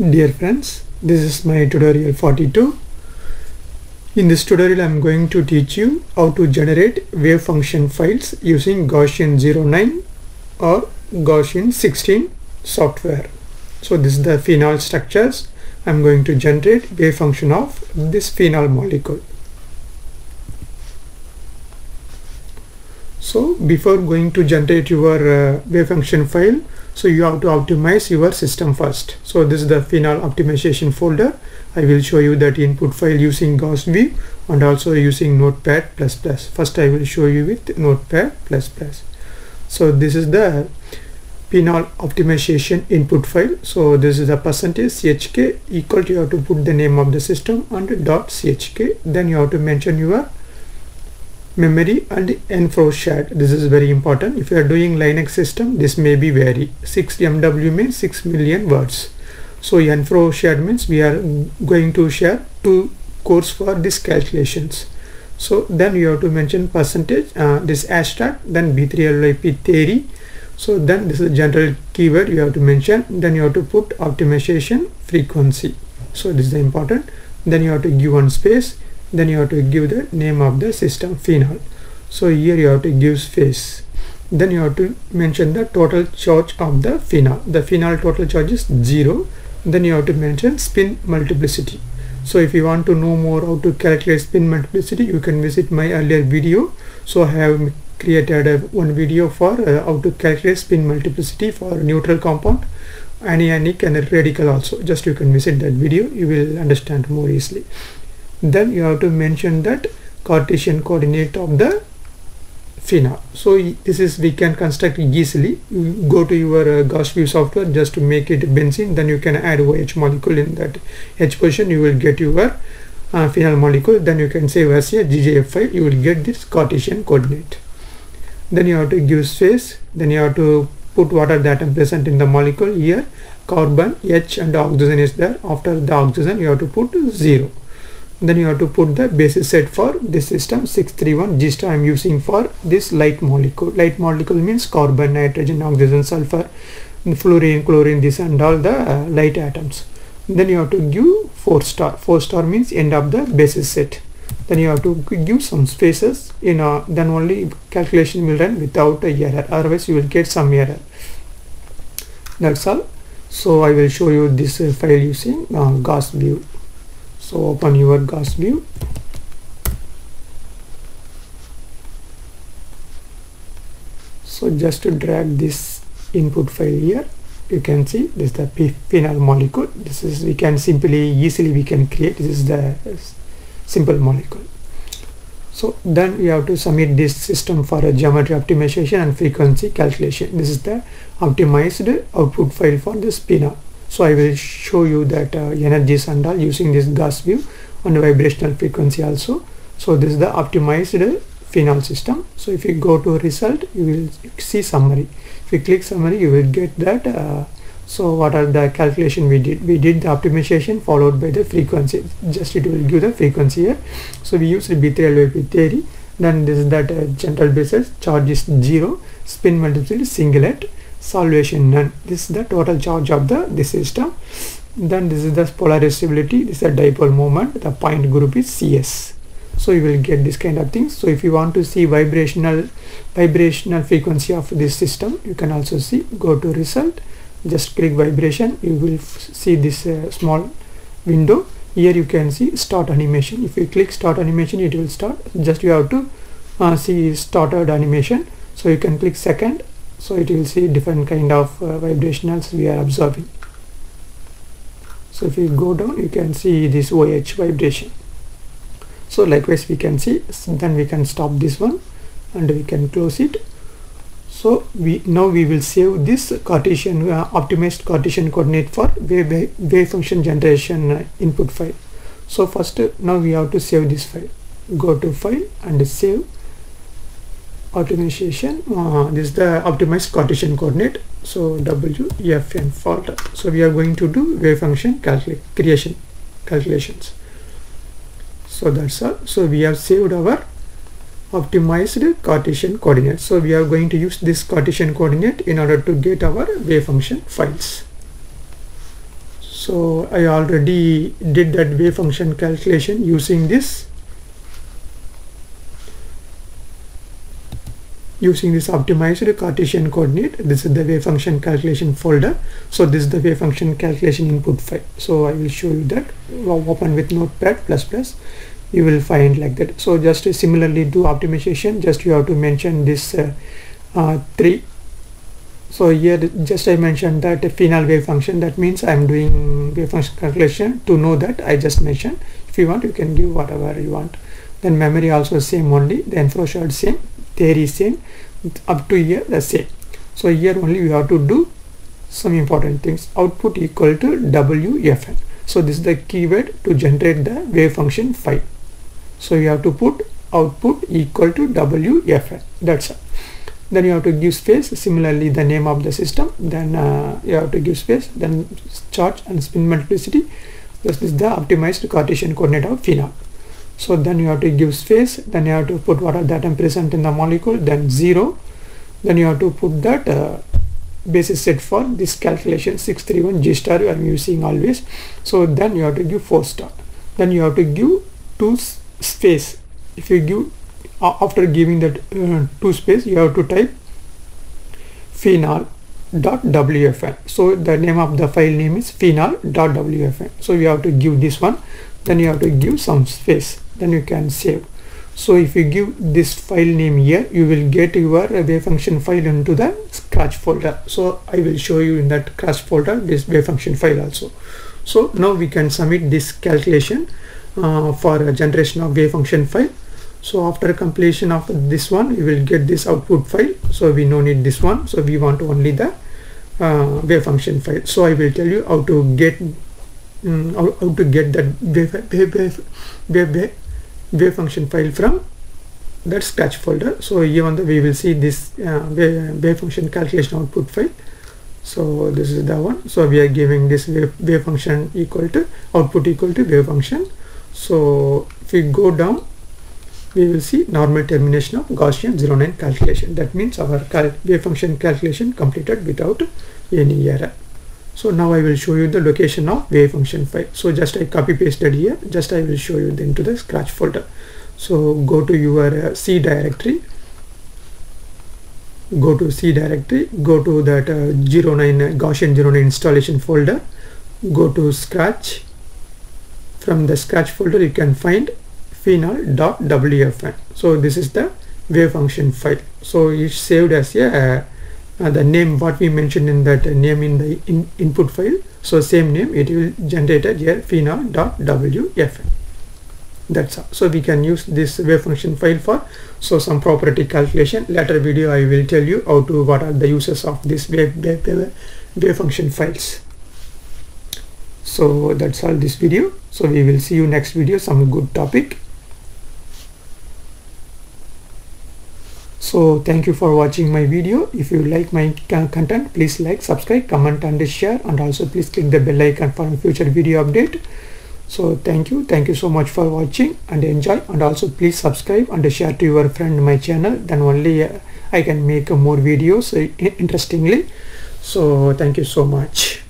Dear friends, this is my tutorial 42. In this tutorial I am going to teach you how to generate wave function files using Gaussian 09 or Gaussian 16 software. So this is the phenol structures. I am going to generate wave function of this phenol molecule. So before going to generate your uh, wave function file, so you have to optimize your system first. So this is the phenol optimization folder. I will show you that input file using GaussView and also using Notepad++. First I will show you with Notepad++. Plus. So this is the phenol optimization input file. So this is a percentage chk equal to you have to put the name of the system and dot chk. Then you have to mention your memory and nproc shared. This is very important. If you are doing linux system this may be vary. 6 mw means 6 million words. So nproc shared means we are going to share two cores for this calculations. So then you have to mention percentage uh, this hashtag then B3LYP theory. So then this is a general keyword you have to mention. Then you have to put optimization frequency. So this is important. Then you have to give one space then you have to give the name of the system phenol. So here you have to give space. Then you have to mention the total charge of the phenol. The phenol total charge is zero. Then you have to mention spin multiplicity. So if you want to know more how to calculate spin multiplicity you can visit my earlier video. So i have created a, one video for uh, how to calculate spin multiplicity for neutral compound anionic and radical also. Just you can visit that video. You will understand more easily then you have to mention that Cartesian coordinate of the phenol. So this is we can construct easily. You go to your uh, GaussView software just to make it benzene. Then you can add OH molecule in that H position. You will get your uh, phenol molecule. Then you can save as a GJF file. You will get this Cartesian coordinate. Then you have to give space. Then you have to put what are present in the molecule here. Carbon, H and oxygen is there. After the oxygen you have to put 0 then you have to put the basis set for this system 631 G star I'm using for this light molecule. Light molecule means carbon nitrogen oxygen sulfur fluorine chlorine this and all the uh, light atoms. Then you have to give 4 star. 4 star means end of the basis set. Then you have to give some spaces. You know then only calculation will run without a error. Otherwise you will get some error. That's all. So I will show you this uh, file using uh, GaussView so open your GaussView. So just to drag this input file here. You can see this is the phenol molecule. This is we can simply easily we can create this is the simple molecule. So then we have to submit this system for a geometry optimization and frequency calculation. This is the optimized output file for this phenol so I will show you that uh, energies and all using this GaussView and vibrational frequency also. So this is the optimized phenol system. So if you go to result you will see summary. If you click summary you will get that uh, so what are the calculation we did? We did the optimization followed by the frequency. Just it will give the frequency here. So we use the B3LYP theory. Then this is that uh, general basis charge is zero spin multiplicity singlet solvation none this is the total charge of the this system. Then this is the polarizability. This is the dipole moment. The point group is cs. So you will get this kind of things so if you want to see vibrational vibrational frequency of this system you can also see go to result. Just click vibration. You will see this uh, small window. Here you can see start animation. If you click start animation it will start. Just you have to uh, see started animation. So you can click second so it will see different kind of uh, vibrationals we are observing so if you go down you can see this OH vibration. So likewise we can see then we can stop this one and we can close it. So we now we will save this Cartesian uh, optimized Cartesian coordinate for wave, wave function generation uh, input file. So first uh, now we have to save this file. Go to file and save optimization uh, this is the optimized Cartesian coordinate. So WFN folder so we are going to do wave function calculate creation calculations. So that's all. So we have saved our optimized Cartesian coordinate. So we are going to use this Cartesian coordinate in order to get our wave function files. So I already did that wave function calculation using this using this optimized Cartesian coordinate. This is the wave function calculation folder. So this is the wave function calculation input file. So I will show you that. Open with notepad plus plus. You will find like that. So just similarly do optimization. Just you have to mention this uh, uh, three. So here just I mentioned that a final wave function. That means I'm doing wave function calculation. To know that I just mentioned if you want you can give whatever you want. Then memory also same only. Then flow chart same theory same up to here the same so here only we have to do some important things. Output equal to wfn so this is the keyword to generate the wave function phi so you have to put output equal to wfn that's all. Then you have to give space similarly the name of the system. Then uh, you have to give space then charge and spin multiplicity. This is the optimized Cartesian coordinate of phenol so then you have to give space then you have to put what are the atom present in the molecule then zero. Then you have to put that uh, basis set for this calculation 631 G star I am using always. So then you have to give 4 star. Then you have to give two space. If you give after giving that uh, two space you have to type phenol dot wfn so the name of the file name is phenol dot wfn so you have to give this one. Then you have to give some space then you can save. So if you give this file name here you will get your wave function file into the scratch folder. So i will show you in that scratch folder this wave function file also. So now we can submit this calculation uh, for a generation of wave function file. So after completion of this one we will get this output file. So we no need this one. So we want only the uh, wave function file. So i will tell you how to get um, how, how, to get that wave, wave, wave, wave, wave function file from that scratch folder so even the we will see this uh, wave, wave function calculation output file so this is the one so we are giving this wave, wave function equal to output equal to wave function so if we go down we will see normal termination of Gaussian 09 calculation. That means our wave function calculation completed without any error. So now I will show you the location of wave function file. So just I copy pasted here, just I will show you into the scratch folder. So go to your uh, C directory, go to C directory, go to that uh, 09 uh, Gaussian 09 installation folder, go to scratch. From the scratch folder you can find phenol.wfn so this is the wave function file so it's saved as a uh, the name what we mentioned in that name in the in input file. So same name it will generated here phenol.wfn that's all. So we can use this wave function file for so some property calculation. Later video i will tell you how to what are the uses of this wave, wave, wave function files. So that's all this video. So we will see you next video. Some good topic so thank you for watching my video. If you like my content please like subscribe comment and share. And also please click the bell icon for future video update. So thank you. Thank you so much for watching and enjoy. And also please subscribe and share to your friend my channel. Then only uh, i can make more videos uh, interestingly. So thank you so much